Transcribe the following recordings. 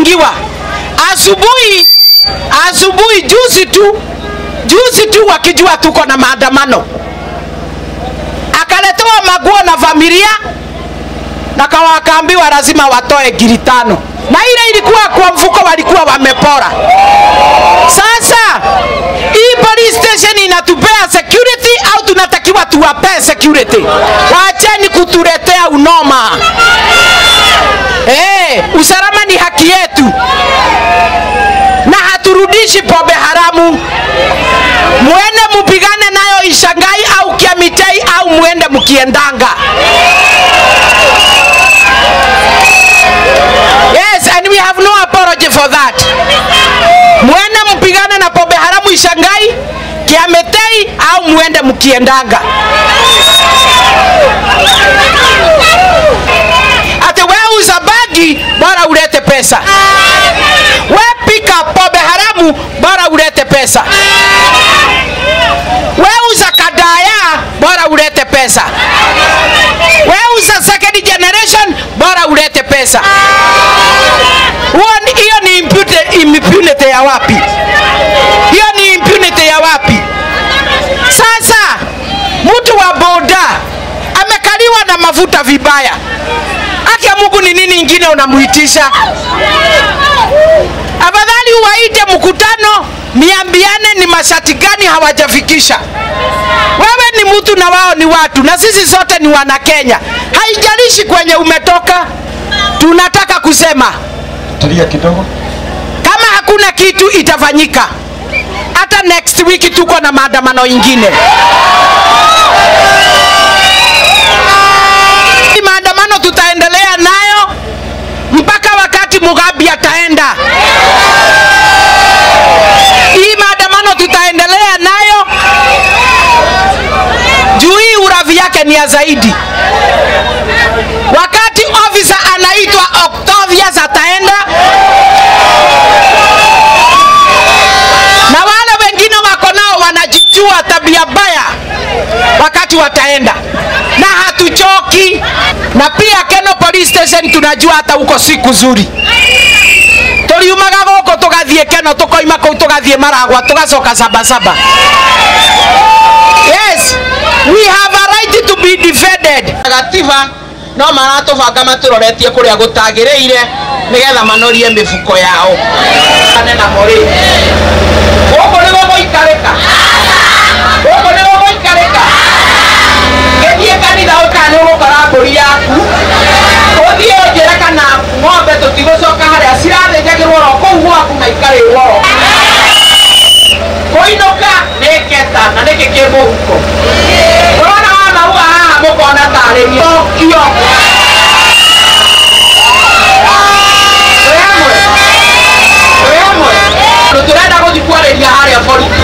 kufungiwa. Asubuhi asubuhi juzi tu juzi tu wakijua tuko na maandamano. Akaletewa maguo na familia na kawakaambiwa lazima watoe giri tano. Na ile ilikuwa kwa mfuko walikuwa wamepora. Sasa hii police station inatupea security au tunatakiwa tuwapee security? Wacheni kutuletea unoma hey, usalama ni haki yetu. Na haturudishi pombe haramu. Mwende mupigane nayo ishangai au kiamitei au mwende mkiendanga yes and we have no apology for that. Mwende mpigane na pombe haramu ishangai kiametei au mwende mkiendanga ati we uza bagi bora ulete pesa. We pika pombe haramu bora ulete pesa. We uza kadaya bora ulete pesa. We uza second generation bora ulete pesa. Hiyo ni impunity, impunity ya wapi? Hiyo ni impunity ya wapi? Sasa mtu wa boda amekaliwa na mafuta vibaya mungu ni nini ingine unamuitisha? Afadhali uwaite mkutano niambiane ni mashati gani hawajafikisha. Wewe ni mtu na wao ni watu na sisi sote ni wana kenya. Haijalishi kwenye umetoka tunataka kusema. Tulia kidogo. kama hakuna kitu itafanyika. Hata next week tuko na maandamano ingine maandamano tutaendelea nayo mpaka wakati mugabi ataenda. Hii maandamano tutaendelea nayo juu hii uravi yake ni ya zaidi. Wakati ofisa anaitwa Octavius ataenda na wale wengine wako nao wanajijua tabia baya wakati wataenda na pia Keno police station tunajua hata huko si kuzuri. Tuliumaga guko tugathie keno tukoima kũu tugathie maragwa tugacoka sabasaba yes we have a right to be defended. Gatiba no maratubanga maturoretie kuria gutagireire nigetha manorie mifuko yao. Ane na mũrĩ gũkũ nigo gũikarĩka. Gũkũ nĩguo mbũri yaku ũthiĩ ũnjĩre kana ng'ombe tũtigũcoka harĩa cirathĩnjagĩrwo oro kũu gwaku na ikarĩrwo oro. Kũinũka nĩ keta na nĩkĩ kĩ mũhuko ũrona wa mauga haha mũkona tarĩ kio. Tũrenda gũthiĩ kwarĩria harĩa borithi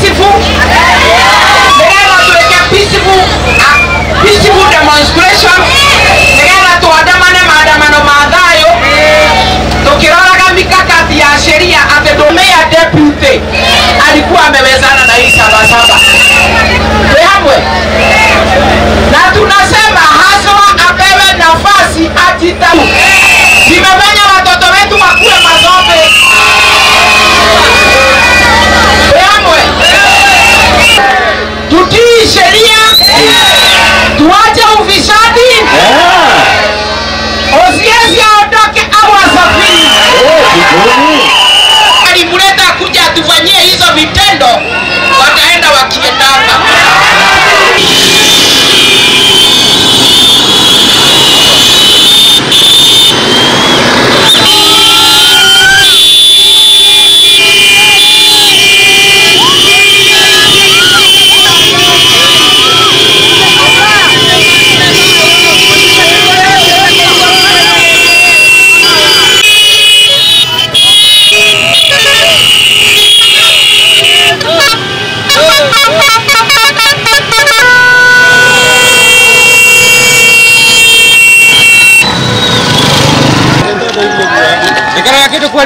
peaceful. Negera tuweke peaceful, uh, peaceful demonstration. Negera tuandamane maandamano ma thayo. Tukirora mikakati ya sheria atĩ ndũmea deputy alikuwa amewezana na hii sabasaba. Twĩ hamwe na tunasema 15 días,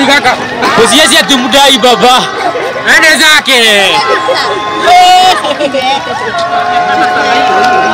kaka. Usiwezi atumdai baba. Ende zake.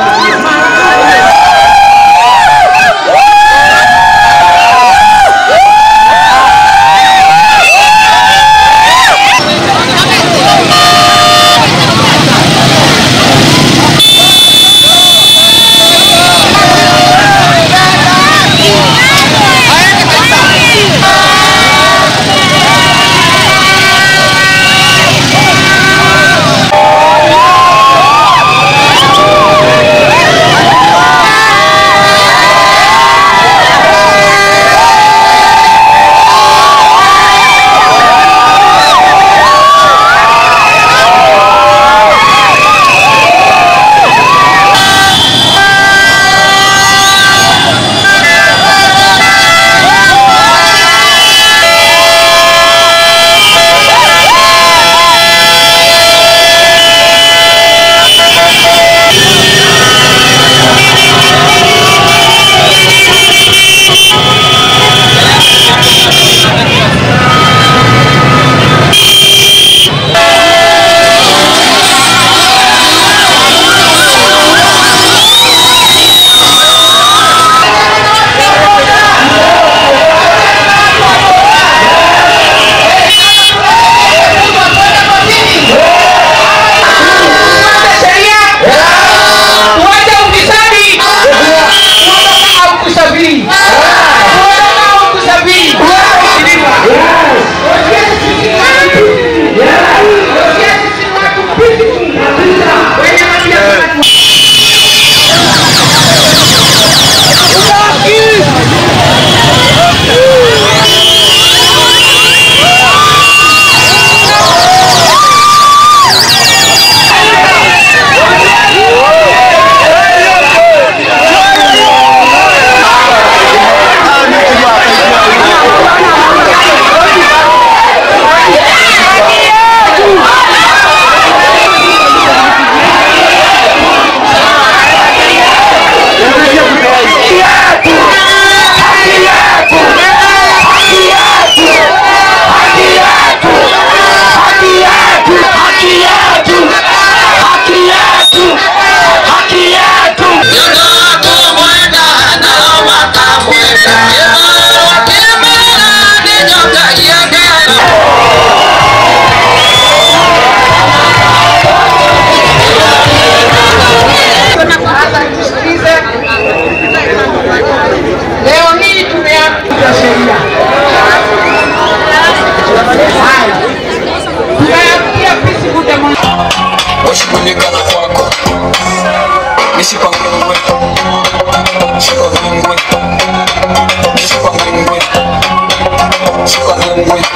tusikilize Gracias.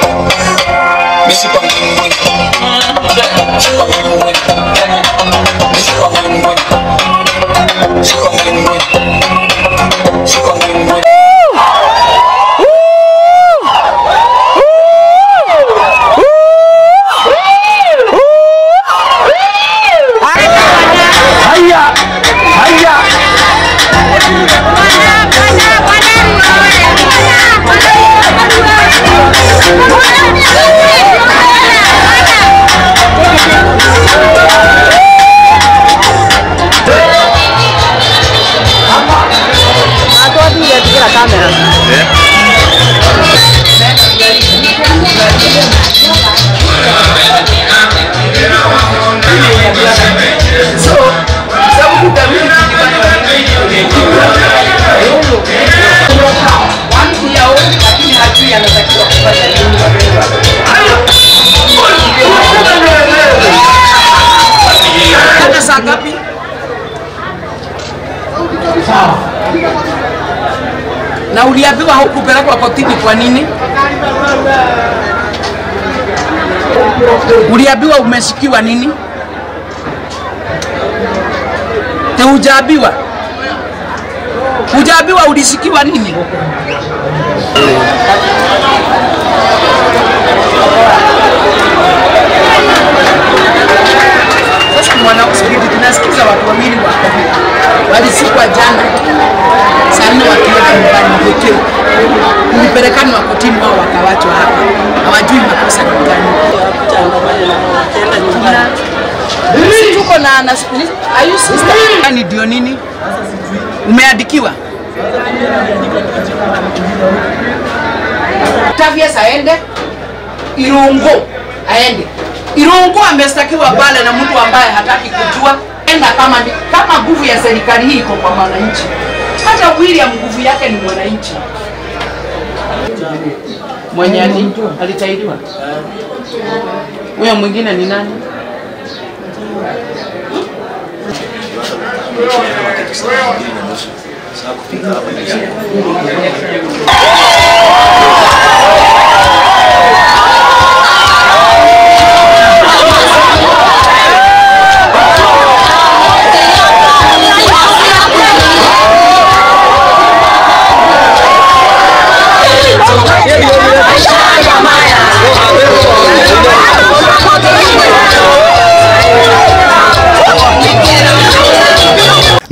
kamera. Ya. So, saya sudah. Na uliambiwa haukupelekwa kotini kwa nini? Uliambiwa umeshikiwa nini? Te hujaambiwa? Hujaambiwa ulishikiwa nini? Sasa mwana usikiti tunasikiza watu wawili wako. Walisikwa jana saa nne wakiwa nyumbani Mwekeo ulipelekanwa kotini, wao wakawachwa hapa, hawajui makosa ni gani. Tuko na na are you sister? Ni ndio nini? Umeandikiwa? Tavies aende Irungu aende Irungu amestakiwa pale na mtu ambaye hataki kujua enda kama kama nguvu ya serikali hii iko kwa mwananchi. Hata William nguvu yake ni mwananchi. Mwenye ali alitaidiwa. Huyo mwingine ni nani?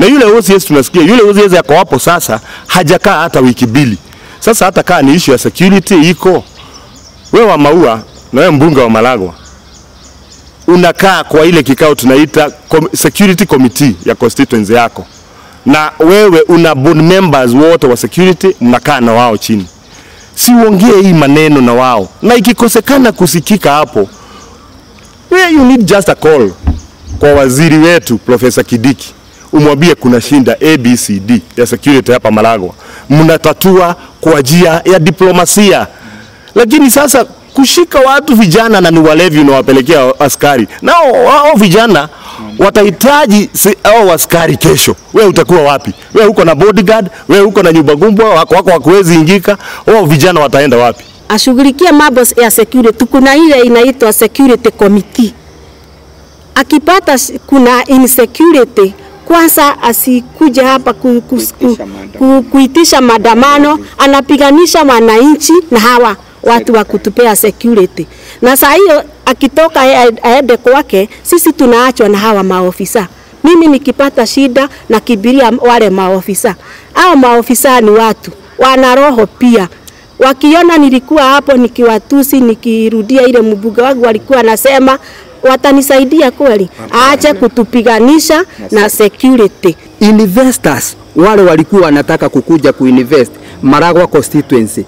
Na yule OCS tunasikia yule OCS yako hapo sasa, hajakaa hata wiki mbili. Sasa. Hata kaa ni issue ya security iko, wewe wa Maua na wewe mbunge wa Malagwa unakaa kwa ile kikao tunaita security committee ya constituency yako, na wewe una board members wote wa security, mnakaa na wao chini, si uongee hii maneno na wao, na ikikosekana kusikika hapo, where you need just a call kwa waziri wetu Profesa Kidiki umwambie kuna shinda ABCD ya security hapa Malagwa, mnatatua kwa njia ya diplomasia. Lakini sasa kushika watu vijana na ni walevi unawapelekea askari, nao wao vijana watahitaji si, au askari kesho. Wewe utakuwa wapi? Wewe uko na bodyguard, wewe uko na nyumba kumbwa wako wako hakuwezi ingika, wao vijana wataenda wapi? ashughulikia mambo ya security. Kuna ile inaitwa security committee. Akipata kuna insecurity, kwanza asikuja hapa ku, ku, ku, ku, kuitisha madamano anapiganisha wananchi na hawa watu wa kutupea security. Na saa hiyo akitoka ae- aende kwake, sisi tunaachwa na hawa maofisa. Mimi nikipata shida na kibiria wale maofisa. Hao maofisa ni watu wana roho pia wakiona nilikuwa hapo nikiwatusi nikirudia ile mbunge wangu walikuwa anasema watanisaidia kweli, aache kutupiganisha na security. investors wale walikuwa wanataka kukuja kuinvest Maragwa constituency,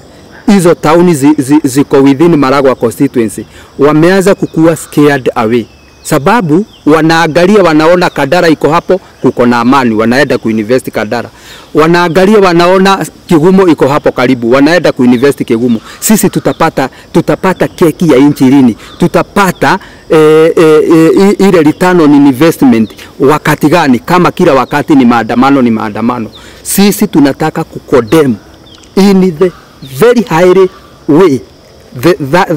hizo tauni zi, zi, within Maragwa constituency, wameanza kukuwa scared away, sababu wanaangalia, wanaona Kadara iko hapo, kuko na amani, wanaenda kuinvest Kadara. Wanaangalia, wanaona Kigumo iko hapo karibu, wanaenda kuinvest Kigumo. Sisi tutapata tutapata keki ya inchi lini? Tutapata e, e, e, ile return on investment wakati gani? Kama kila wakati ni maandamano, ni maandamano. Sisi tunataka kukodem in the very high way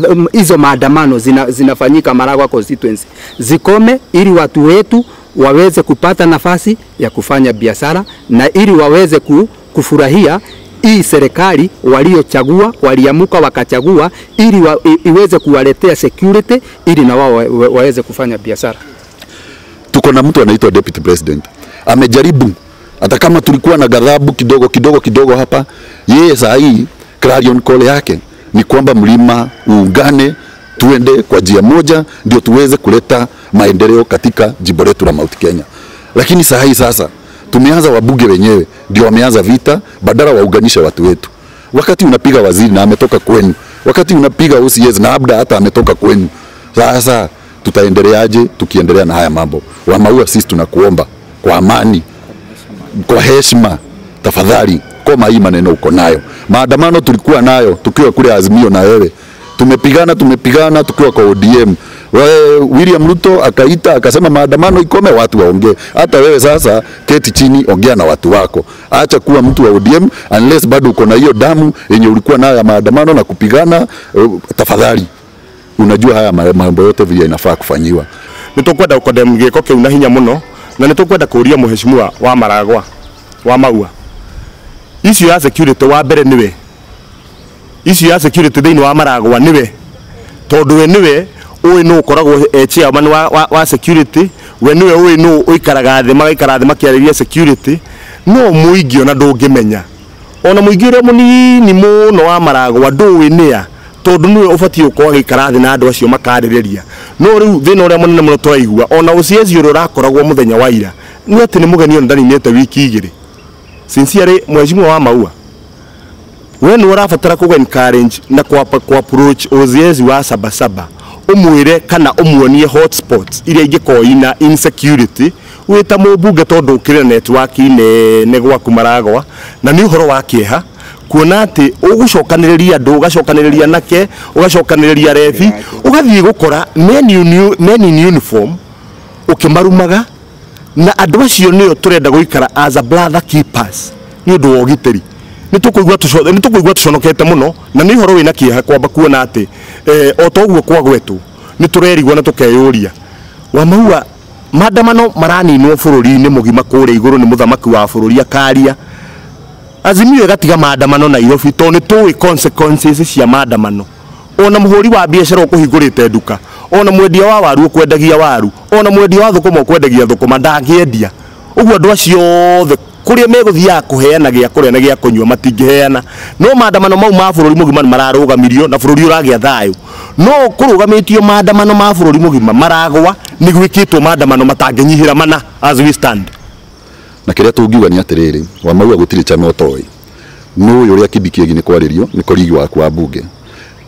um, hizo maandamano zina, zinafanyika Maragwa constituency. Zikome, ili watu wetu waweze kupata nafasi ya kufanya biashara na ili waweze ku, kufurahia hii serikali waliochagua, waliamuka wakachagua, ili wa, iweze kuwaletea security ili na wao wa, wa, waweze kufanya biashara. tuko na mtu anaitwa deputy president. Amejaribu, hata kama tulikuwa na ghadhabu kidogo kidogo kidogo hapa, yeye saa hii clarion call yake ni kwamba mlima uungane, tuende kwa njia moja, ndio tuweze kuleta maendeleo katika jimbo letu la Mount Kenya. Lakini saa hii sasa tumeanza wabunge wenyewe ndio wameanza vita, badala waunganishe watu wetu. Wakati unapiga waziri na ametoka kwenu, wakati unapiga OCS na labda hata ametoka kwenu, sasa tutaendeleaje tukiendelea na haya mambo? Wamaua, sisi tunakuomba kwa amani, kwa heshima, tafadhali koma hii maneno uko nayo. Maandamano tulikuwa nayo tukiwa kule Azimio na wewe, tumepigana tumepigana tukiwa kwa ODM. Wewe William Ruto akaita akasema maandamano ikome, watu waongee. Hata wewe sasa keti chini, ongea na watu wako, acha kuwa mtu wa ODM unless bado uko na hiyo damu yenye ulikuwa nayo ya maandamano na kupigana. Uh, tafadhali unajua haya mambo yote vile inafaa kufanyiwa. nitukwenda ukodem giko kiu na hinya muno na nitukwenda kuria muheshimiwa wa Maragwa wa Maua issue ya security wa mbere niwe icio ya security thini wa Maragwa niwe tondu we niwe uyu nu ũkoragwo e chairman wa, wa, wa security. We niwe uyu nu uikaraga thi magaikara thi makĩarĩria security. No muingi ona ndungimenya ona muingi ũrĩa munini mũno wa maragwa ndũĩ nĩa tondũ nĩwe ũbatiĩ gũkorwo agĩikara thĩ na andũ acio makarĩrĩria. No rĩu thĩna ũrĩa mũnene mũno twaigua ona ũciezi ũrĩa ũrakoragwo mũthenya wa ira nĩ atĩ nĩ mũgeni ona ndaninĩte wiki igĩrĩ sincerely mheshimiwa wa maua. We ni urabatara kugwa encourage na ku kwa approach oziezi wa sabasaba. Umwire kana umwonie hotspots iria ingikoina ina insecurity wita ta tondu tondũ network ine nene gwaku maragwa na ni uhoro wa kieha kuona ati ugucokaniriria andũ ugacokaniriria nake ugacokaniriria rebi ũgathiĩ gukora in- men in uniform ũkĩmarumaga na andå acio nä tũrenda tå as a brother keepers. Å ndå wa nä tå kå igua tå conokete må no na nä å horo wä na kä eha kwamba kuona atĩ eh, o ta ũguo kwa gwetũ tå tũrerigwo na tũkeyũria. Wamaua maandamano maraninwo bũrũri-inĩ mũgima kũrĩa igũrũ nĩ mũthamaki wa bũrũri akaria. Azimio ĩgatiga maandamano nairobi tondũ nĩ tũĩ consequences cia maandamano. Ona mũhũri wa biacara ũkũhingũrĩte nduka ona mwendia wa waru ukwendagia waru. Ona mwendia wa thukuma ukwendagia thukuma ndangĩendia. Ũguo andũ acio othe kuria megũthiaga kuheana gia kuria na gia kunywa matingiheana no maandamano mau ma bururi mugima mararugamirio na bururi uragia thayo no kurugamitio maandamano ma bururi mugima maragwa ni gwikitwo maandamano matanginyihira mana as we stand. Na kä tungiuga ni atiriri wa maua gutiri cha notoi no gå tirä chama åtoä nä å yå å rä a kibikiegi nä kwarä nä korigi waku wa mbunge.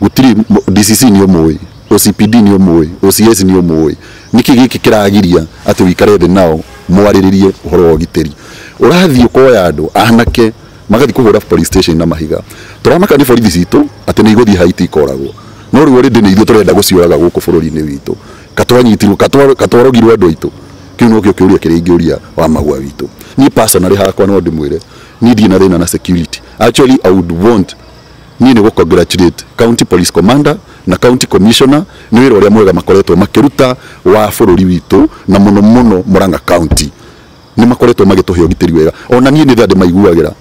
Gå tirä dcc ni ä ocpd nä å ocs nä å må ä nä kä gä kä kä ragiria atä wikare thä nao mwarä rä rie å horo wa å gitä ri å rathiä å koya anake magathiĩ kå hå ra na mahiga. Tå ramaka nä borithi citå atä nä haiti ikoragwo. No rä u rä ndä nä ithuä tå renda gå ciåraga gå kå bå rå ri-inä witå katwanyitirwo katwarogirwo andå aitå kä u no kä o kä å ria kä rä ingä å ria wa magua witå niä personally hakwa no ndä mwä re na thä na security. Actually i would want niä nä gå county police commander na county commissioner nä wä ra å rä a mwega makoretwo makä ruta wa bå rå ri witå na må no må no må ranga county. Nä makoretwo magä tå he å ri wega. Ona niä nä tha ndä maiguagä ra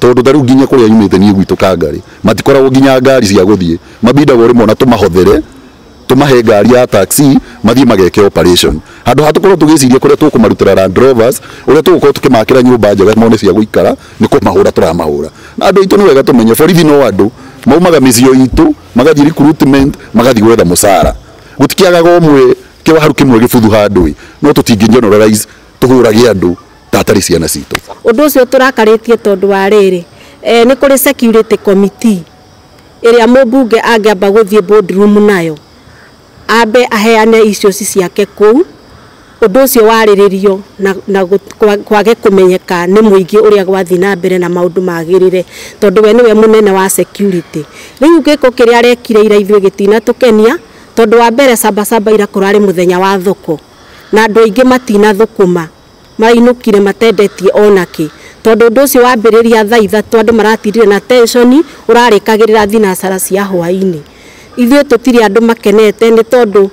tondå tarä u nginya kå rä a yumä te niä gwitå kangarä matikoragwo nginya ngari cia gå thiä mabindagwo rä mona ona tå mahothere tå mahe ngari ya taxi mathiä mageke operation. Handå ha tå korwo tå gä ciria kå rä a tå kå marutä ra å rä a tå gå korwo tå kä makä ra nyå mba njega mone cia gå ikara nä kå mahå ra tå ramahå ra na andå aitå nä wega tå menye borithi no andå maumaga mä itu itå magathiĩ recruitment magathiĩ gwetha å kä waru kä mwe gä buthu handå no tå tingä generalize tå hå rage andå ta atarä ciana citå ũndũ ũcio tũrakarĩtie tondũ wa rĩrĩ e, nĩ rä security committee mbunge angä amba gå boardroom nayo ambe aheane icio ciake kũu ũndũ ucio wariririo na, na kwage kumenyeka ni muingi uria gwathi na mbere na maundu magirire tondu we niwe munene wa security. Riu gĩko kiria arekire ira ithuĩ gĩtinatũkenia tondu wa mbere sabasaba ira kũrarĩ muthenya wa thoko na andũ aingĩ matinathũkũma marainũkire matendetie onakĩ. Tondũ ũndũ ũcio wambĩrĩria thaa ithatũ andũ maratindire na tensioni ũrarĩkagĩrĩra thinacara cia hwainĩ. Ithuĩ tũtirĩ andũ makenete nĩ tondũ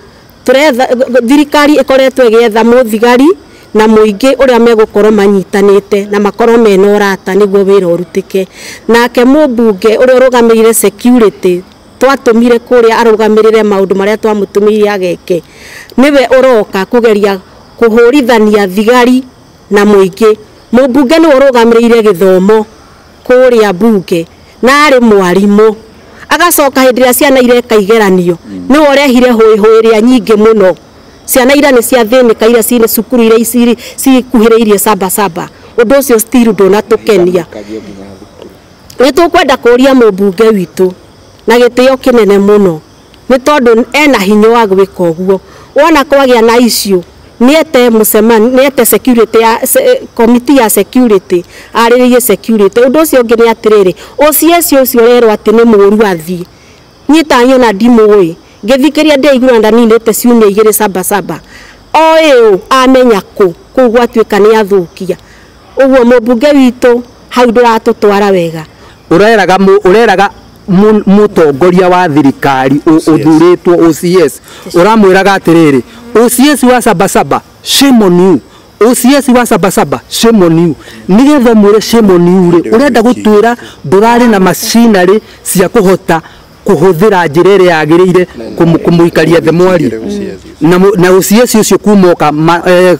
tũretha thirikari ikoretwo igietha muthigari na muingi uria megukorwo manyitanite na makorwo mena urata niguo wira urutike nake mubunge uria ũrũgamĩrĩire security twatumire kuria arugamirire maundu maria twamũtũmĩire ageke. Niwe uroka kugeria kuhurithania thigari na muingi mubunge nĩwe ũrũgamĩrĩire githomo kuria mbunge na ari mwarimũ agacoka hä ndä ä rä a ciana ireka igeranio. Ä rä a nyingä må no ciana ira nä cia thä nä ka iria cinä cukuru iria rä irie sabasaba å ndå å cio ndå na tå kenia nä tå kwenda kå ria må mbunge witå na gä tä o kä nene må no nä tondå ena hinya wa gwä ka å guo wona kwagä a na icio niete mũcemanio niete security ya se, committee ya security aririe security. Ũndũ ucio ũngĩ nĩ atĩrĩrĩ OCS ucio ũrerwo ati ni muru athiĩ niĩ ta igura ndimũĩ ngĩthikĩria te ndaninĩte ciumia igĩrĩ sabasaba o ũ amenya kũ? Kũu gwatuĩka nĩ athũkia. Ũguo mũmbunge witũ hau ndũratũtwara wega. Ureraga ũreraga mũtongoria wa thirikari uthuritwo OCS uramwiraga atiriri OCS wa sabasaba shame on you OCS wa sabasaba shame on you nigetha mwire shame on you rĩ urenda gutwira ndurari na machinery cia kuhota kuhuthira njira ĩrĩa yagĩrĩire kumuikaria the mwari na OCS ũcio kumoka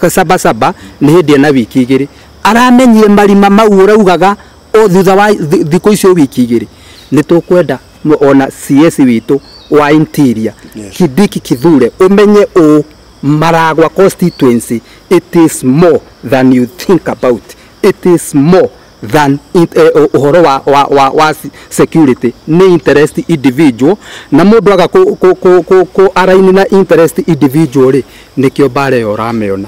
sabasaba nĩ hĩndĩ ena wiki igĩrĩ. Aramenyire marima mau ũraugaga o thutha wa thi- thikũ icio wiki igĩrĩ nĩ tå kwenda ona CS witå wa interior. Yes. Kidiki Kithure umenye å Maragwa constituency it is more than you think about. It is more than uhoro eh, ũhoro wa, wa, wa, wa se- security. Ni interest individual. Na mundu aga ku, ku, ku, ku, ku araini na interest individual ri nikio mbara ĩyo ũramĩona